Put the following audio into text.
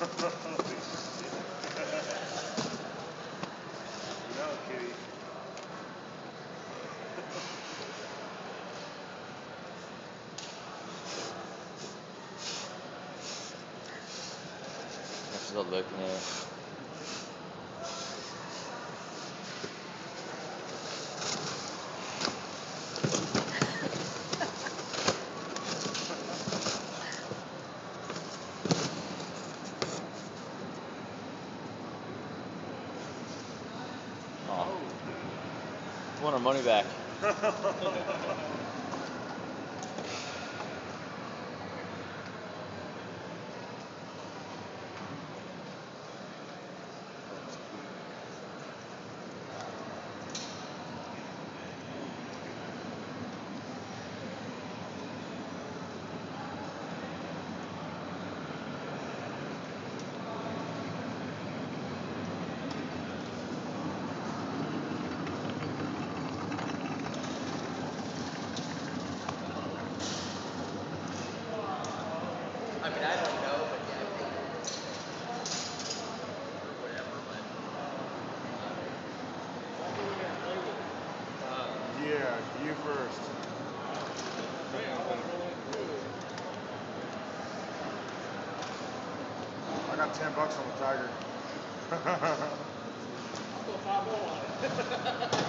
Dat leuk, nee. Want our money back. yeah, I think or whatever, but uh, Yeah, you first. I got ten bucks on the tiger.